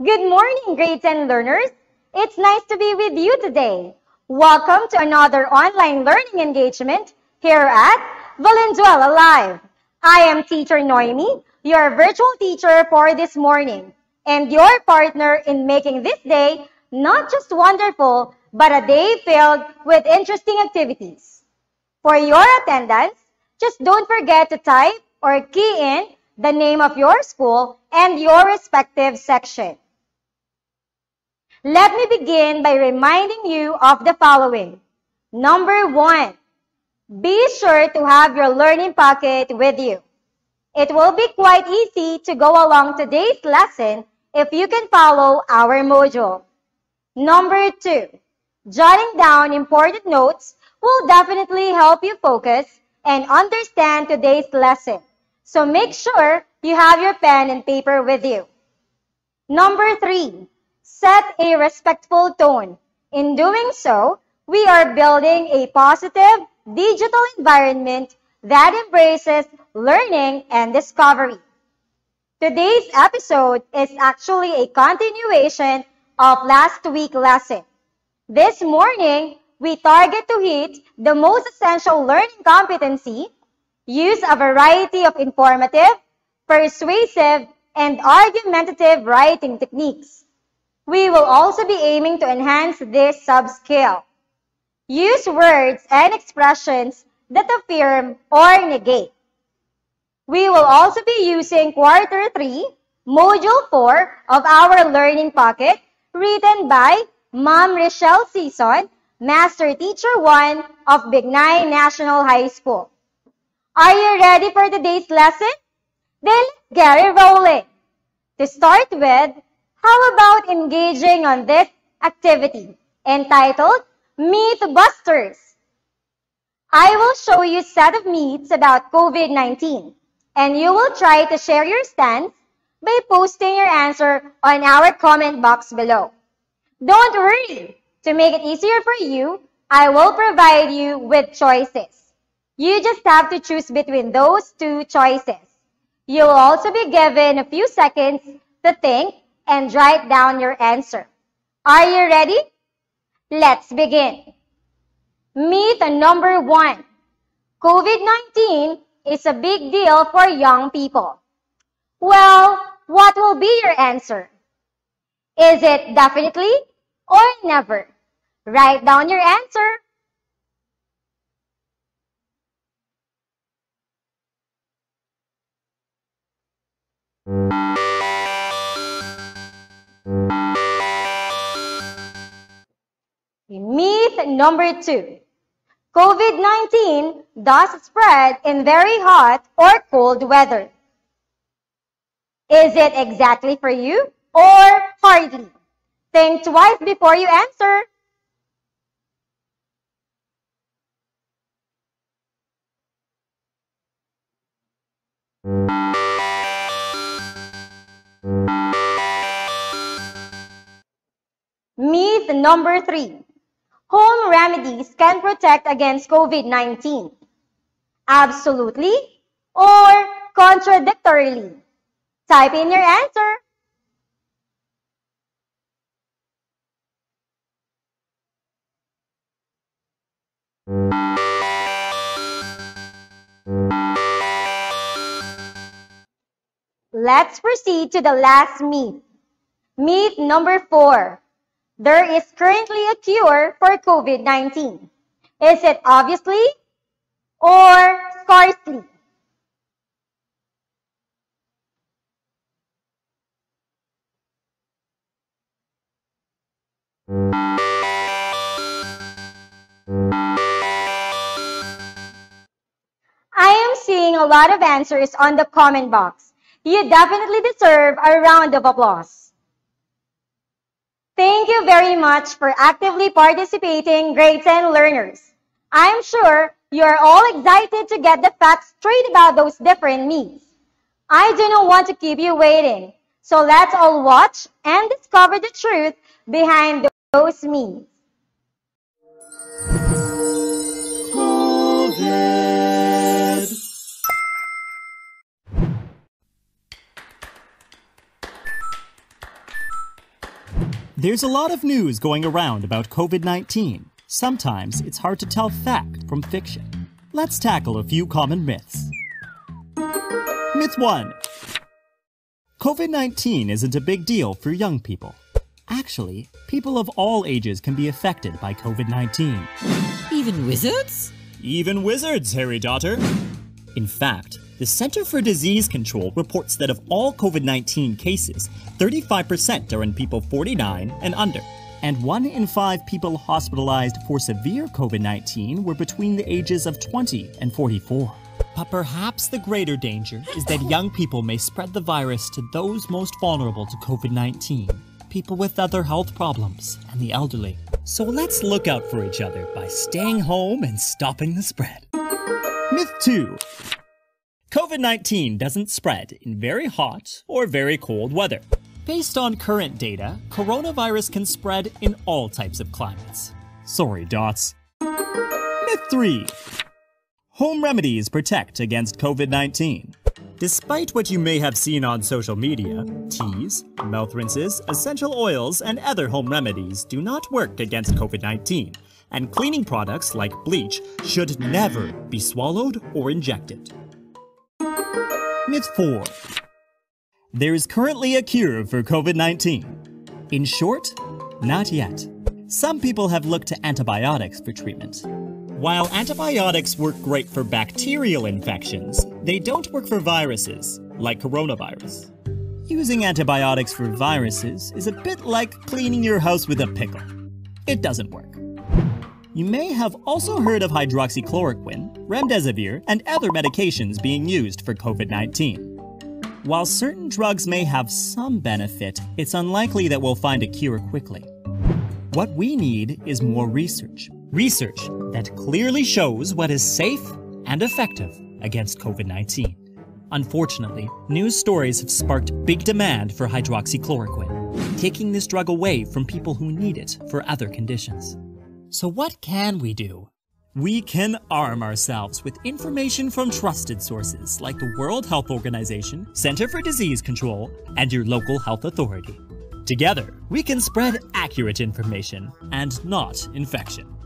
Good morning, grade 10 learners. It's nice to be with you today. Welcome to another online learning engagement here at Valenzuela Live. I am teacher Noemi, your virtual teacher for this morning, and your partner in making this day not just wonderful, but a day filled with interesting activities. For your attendance, just don't forget to type or key in the name of your school and your respective section. Let me begin by reminding you of the following. Number one, be sure to have your learning pocket with you. It will be quite easy to go along today's lesson if you can follow our module. Number two, jotting down important notes will definitely help you focus and understand today's lesson. So make sure you have your pen and paper with you. Number three, set a respectful tone. In doing so, we are building a positive digital environment that embraces learning and discovery. Today's episode is actually a continuation of last week's lesson. This morning, we target to hit the most essential learning competency use a variety of informative, persuasive, and argumentative writing techniques. We will also be aiming to enhance this sub-skill. Use words and expressions that affirm or negate. We will also be using Quarter 3, Module 4 of our Learning Pocket, written by Ma'am Rochelle Season, Master Teacher 1 of Bignay National High School. Are you ready for today's lesson? Then get it rolling. To start with, how about engaging on this activity entitled Mythbusters? I will show you a set of myths about COVID-19 and you will try to share your stance by posting your answer on our comment box below. Don't worry. To make it easier for you, I will provide you with choices. You just have to choose between those two choices. You'll also be given a few seconds to think and write down your answer. Are you ready? Let's begin. Myth number one. COVID-19 is a big deal for young people. Well, what will be your answer? Is it definitely or never? Write down your answer. Myth number two. COVID-19 does spread in very hot or cold weather. Is it exactly for you or hardly? Think twice before you answer. Myth number three. Home remedies can protect against COVID-19. Absolutely or contradictorily. Type in your answer. Let's proceed to the last myth. Myth number four. There is currently a cure for COVID-19. Is it obviously or scarcely? I am seeing a lot of answers on the comment box. You definitely deserve a round of applause. Thank you very much for actively participating, grade 10 learners. I'm sure you are all excited to get the facts straight about those different myths. I do not want to keep you waiting, so let's all watch and discover the truth behind those myths. There's a lot of news going around about COVID 19. Sometimes it's hard to tell fact from fiction. Let's tackle a few common myths. Myth 1 COVID 19 isn't a big deal for young people. Actually, people of all ages can be affected by COVID 19. Even wizards? Even wizards, Harry Potter. In fact, the Center for Disease Control reports that of all COVID 19 cases, 35% are in people 49 and under. And one in five people hospitalized for severe COVID 19 were between the ages of 20 and 44. But perhaps the greater danger is that young people may spread the virus to those most vulnerable to COVID 19 people with other health problems and the elderly. So let's look out for each other by staying home and stopping the spread. Myth 2 COVID 19 doesn't spread in very hot or very cold weather. Based on current data, coronavirus can spread in all types of climates. Sorry, Dots. Myth 3 Home remedies protect against COVID 19. Despite what you may have seen on social media, teas, mouth rinses, essential oils, and other home remedies do not work against COVID 19, and cleaning products like bleach should never be swallowed or injected. Myth 4 There is currently a cure for COVID 19. In short, not yet. Some people have looked to antibiotics for treatment. While antibiotics work great for bacterial infections, they don't work for viruses, like coronavirus. Using antibiotics for viruses is a bit like cleaning your house with a pickle. It doesn't work. You may have also heard of hydroxychloroquine, remdesivir, and other medications being used for COVID 19. While certain drugs may have some benefit, it's unlikely that we'll find a cure quickly. What we need is more research. Research that clearly shows what is safe and effective against COVID 19. Unfortunately, news stories have sparked big demand for hydroxychloroquine, taking this drug away from people who need it for other conditions. So, what can we do? We can arm ourselves with information from trusted sources like the World Health Organization, Center for Disease Control, and your local health authority. Together, we can spread accurate information and not infection.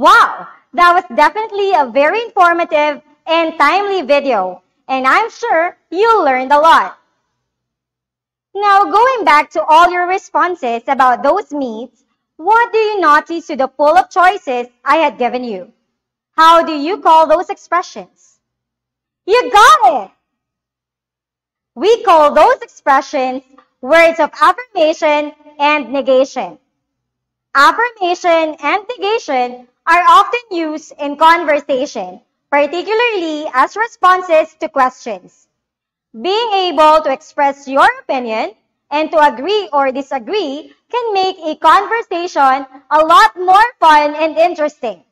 Wow, that was definitely a very informative and timely video, and I'm sure you learned a lot. Now, going back to all your responses about those myths, what do you notice to the pool of choices I had given you? How do you call those expressions? You got it! We call those expressions words of affirmation and negation. Affirmation and negation are often used in conversation, particularly as responses to questions. Being able to express your opinion and to agree or disagree can make a conversation a lot more fun and interesting.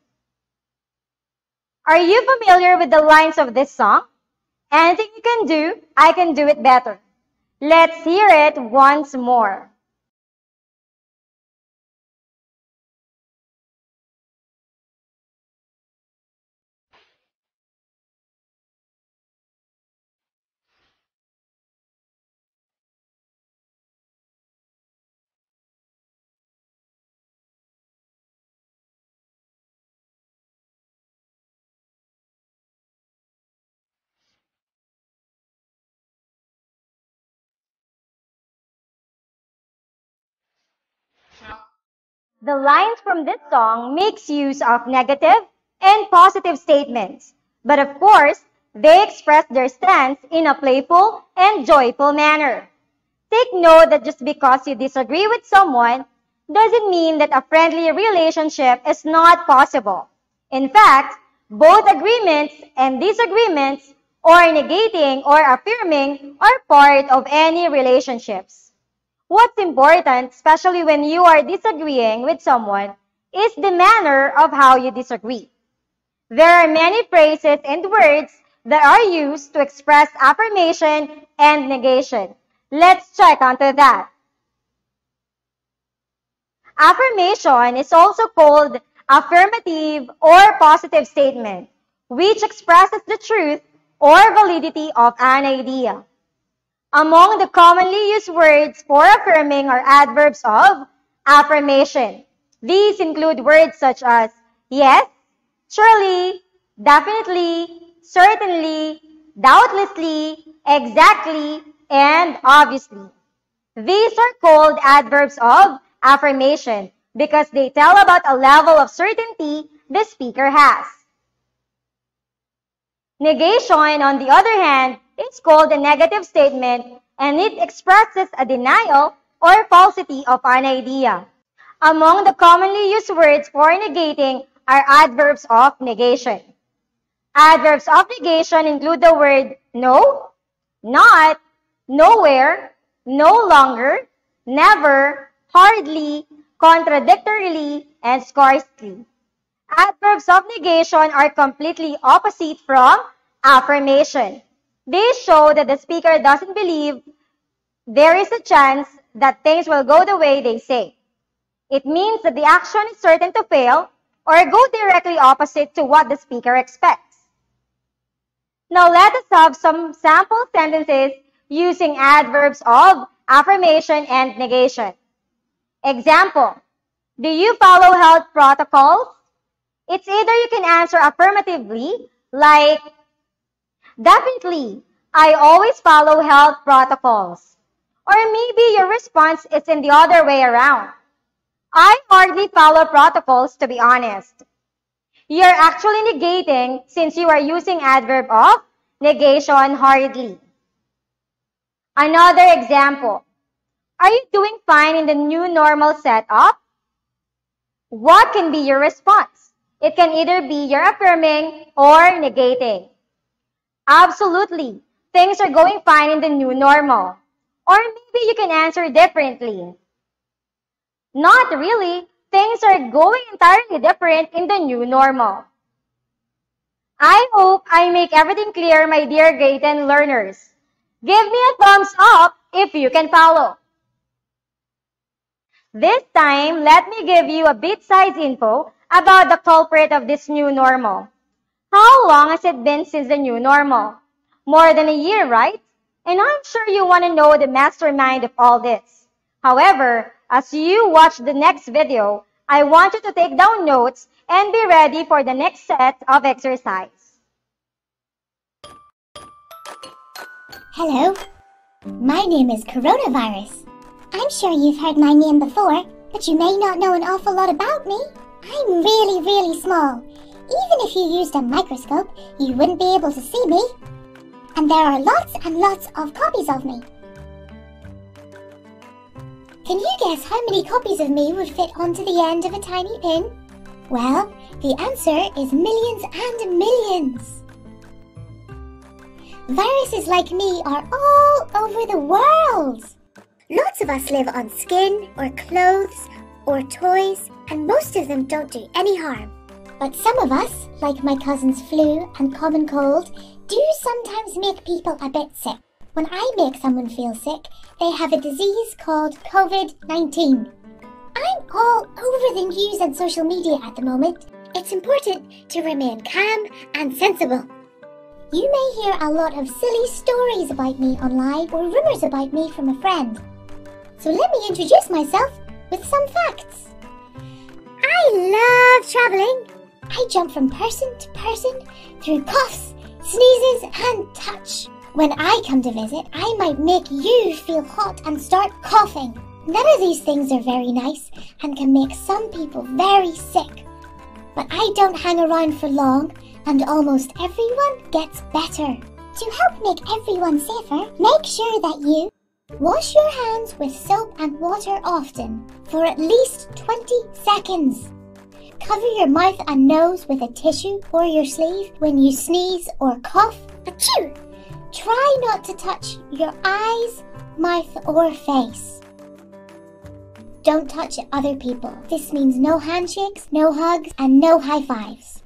Are you familiar with the lines of this song? Anything you can do, I can do it better. Let's hear it once more. The lines from this song makes use of negative and positive statements, but of course, they express their stance in a playful and joyful manner. Take note that just because you disagree with someone doesn't mean that a friendly relationship is not possible. In fact, both agreements and disagreements or negating or affirming are part of any relationships. What's important, especially when you are disagreeing with someone, is the manner of how you disagree. There are many phrases and words that are used to express affirmation and negation. Let's check onto that. Affirmation is also called affirmative or positive statement, which expresses the truth or validity of an idea. Among the commonly used words for affirming are adverbs of affirmation. These include words such as yes, surely, definitely, certainly, doubtlessly, exactly, and obviously. These are called adverbs of affirmation because they tell about a level of certainty the speaker has. Negation, on the other hand, it's called a negative statement and it expresses a denial or falsity of an idea. Among the commonly used words for negating are adverbs of negation. Adverbs of negation include the word no, not, nowhere, no longer, never, hardly, contradictorily, and scarcely. Adverbs of negation are completely opposite from affirmation. They show that the speaker doesn't believe there is a chance that things will go the way they say. It means that the action is certain to fail or go directly opposite to what the speaker expects. Now let us have some sample sentences using adverbs of affirmation and negation. Example, do you follow health protocols? It's either you can answer affirmatively, like Definitely, I always follow health protocols. Or maybe your response is in the other way around. I hardly follow protocols to be honest. You're actually negating since you are using adverb of negation hardly. Another example. Are you doing fine in the new normal setup? What can be your response? It can either be you're affirming or negating. Absolutely. Things are going fine in the new normal. Or maybe you can answer differently. Not really. Things are going entirely different in the new normal. I hope I make everything clear, my dear 10 learners. Give me a thumbs up if you can follow. This time, let me give you a bit-sized info about the culprit of this new normal. How long has it been since the new normal? More than a year, right? And I'm sure you want to know the mastermind of all this. However, as you watch the next video, I want you to take down notes and be ready for the next set of exercise. Hello, my name is Coronavirus. I'm sure you've heard my name before, but you may not know an awful lot about me. I'm really, really small, even if you used a microscope, you wouldn't be able to see me. And there are lots and lots of copies of me. Can you guess how many copies of me would fit onto the end of a tiny pin? Well, the answer is millions and millions. Viruses like me are all over the world. Lots of us live on skin or clothes or toys, and most of them don't do any harm. But some of us, like my cousin's flu and common cold, do sometimes make people a bit sick. When I make someone feel sick, they have a disease called COVID-19. I'm all over the news and social media at the moment. It's important to remain calm and sensible. You may hear a lot of silly stories about me online or rumors about me from a friend. So let me introduce myself with some facts. I love traveling I jump from person to person through coughs, sneezes, and touch. When I come to visit, I might make you feel hot and start coughing. None of these things are very nice and can make some people very sick. But I don't hang around for long and almost everyone gets better. To help make everyone safer, make sure that you wash your hands with soap and water often for at least 20 seconds. Cover your mouth and nose with a tissue or your sleeve when you sneeze or cough. Achoo! Try not to touch your eyes, mouth, or face. don't touch other people. This means no handshakes, no hugs, and no high fives.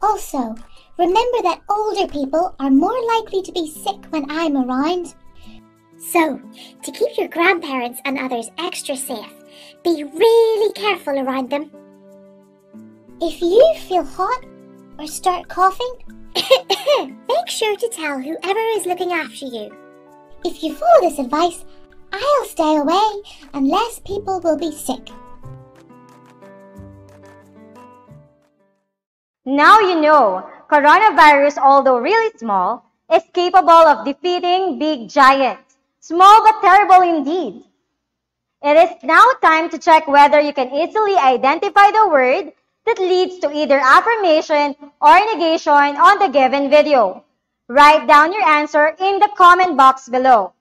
Also, remember that older people are more likely to be sick when I'm around. So, to keep your grandparents and others extra safe, be really careful around them. If you feel hot or start coughing, make sure to tell whoever is looking after you. If you follow this advice, I'll stay away and less people will be sick. Now you know, coronavirus, although really small, is capable of defeating big giants. Small but terrible indeed. It is now time to check whether you can easily identify the word that leads to either affirmation or negation on the given video. Write down your answer in the comment box below.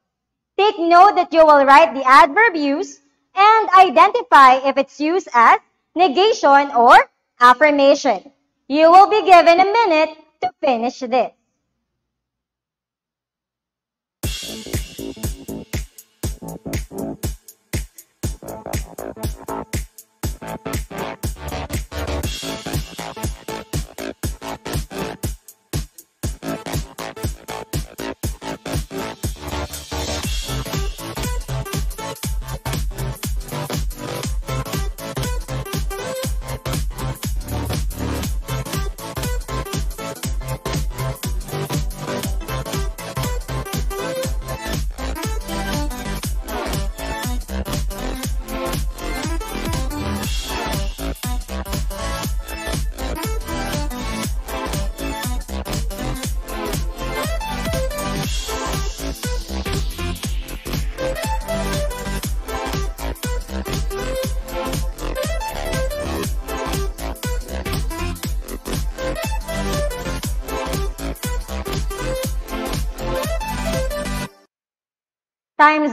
Take note that you will write the adverb use and identify if it's used as negation or affirmation. You will be given a minute to finish this. Time's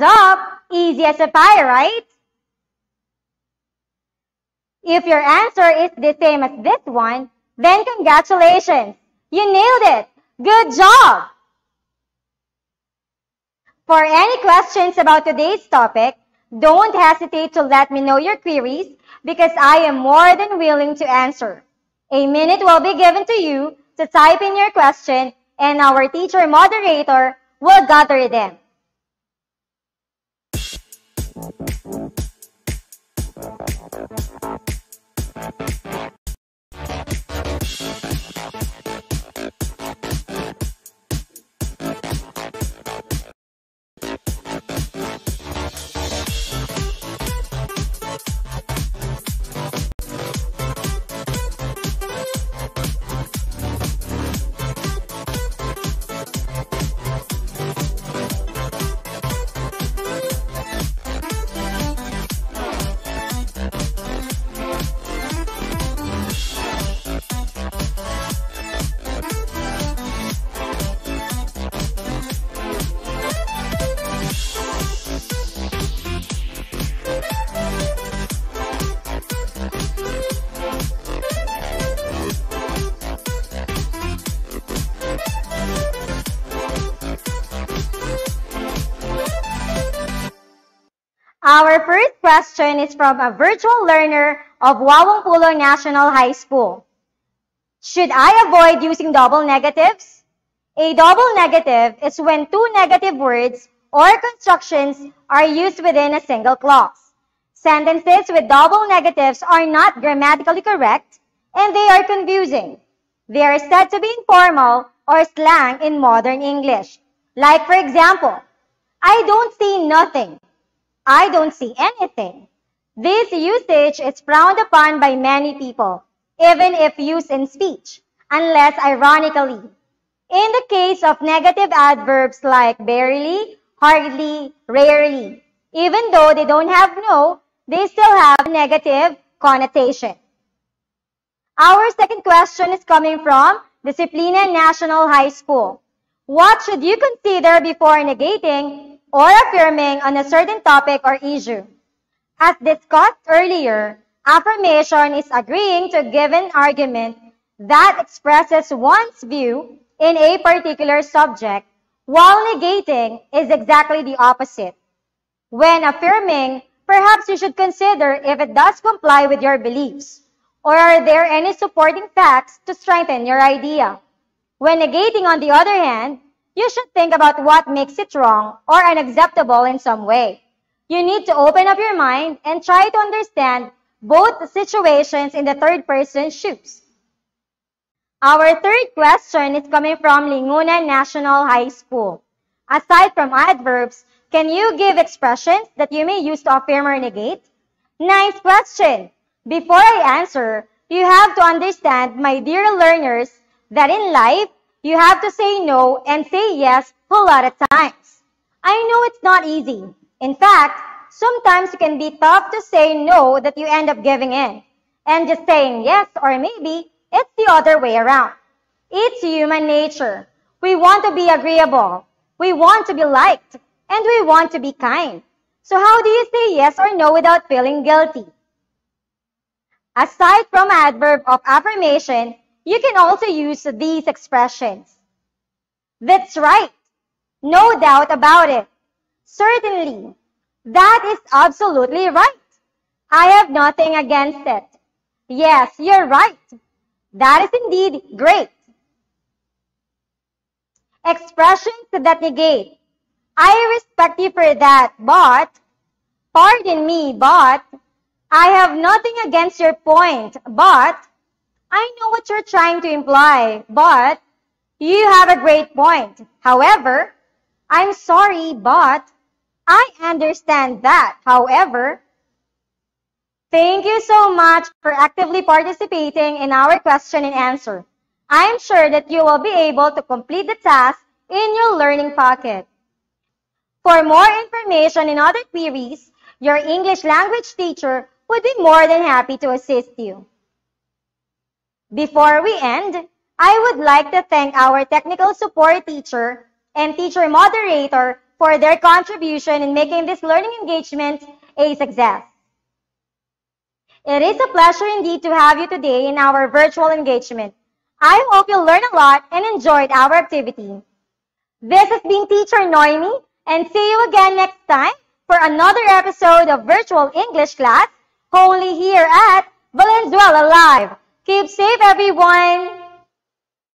up! Easy as a pie, right? If your answer is the same as this one, then congratulations! You nailed it! Good job! For any questions about today's topic, don't hesitate to let me know your queries because I am more than willing to answer. A minute will be given to you to type in your question and our teacher moderator will gather them. Our first question is from a virtual learner of Wawang Pulo National High School. Should I avoid using double negatives? A double negative is when two negative words or constructions are used within a single clause. Sentences with double negatives are not grammatically correct and they are confusing. They are said to be informal or slang in modern English. Like for example, I don't see nothing. I don't see anything. This usage is frowned upon by many people, even if used in speech, unless ironically. In the case of negative adverbs like barely, hardly, rarely, even though they don't have no, they still have negative connotation. Our second question is coming from Disciplina National High School. What should you consider before negating or affirming on a certain topic or issue. As discussed earlier, affirmation is agreeing to a given argument that expresses one's view in a particular subject, while negating is exactly the opposite. When affirming, perhaps you should consider if it does comply with your beliefs, or are there any supporting facts to strengthen your idea. When negating, on the other hand, you should think about what makes it wrong or unacceptable in some way. You need to open up your mind and try to understand both situations in the third person's shoes. Our third question is coming from Lingunan National High School. Aside from adverbs, can you give expressions that you may use to affirm or negate? Nice question. Before I answer, you have to understand, my dear learners, that in life, you have to say no and say yes a lot of times. I know it's not easy. In fact, sometimes it can be tough to say no that you end up giving in. And just saying yes or maybe, it's the other way around. It's human nature. We want to be agreeable. We want to be liked. And we want to be kind. So how do you say yes or no without feeling guilty? Aside from adverb of affirmation, you can also use these expressions. That's right. No doubt about it. Certainly. That is absolutely right. I have nothing against it. Yes, you're right. That is indeed great. Expressions that negate. I respect you for that, but, pardon me, but, I have nothing against your point, but, I know what you're trying to imply, but you have a great point. However, I'm sorry, but I understand that. However, thank you so much for actively participating in our question and answer. I'm sure that you will be able to complete the task in your learning pocket. For more information and other queries, your English language teacher would be more than happy to assist you. Before we end, I would like to thank our technical support teacher and teacher moderator for their contribution in making this learning engagement a success. It is a pleasure indeed to have you today in our virtual engagement. I hope you learned a lot and enjoyed our activity. This has been Teacher Noemi, and see you again next time for another episode of Virtual English Class, only here at Valenzuela Live. Keep safe, everyone.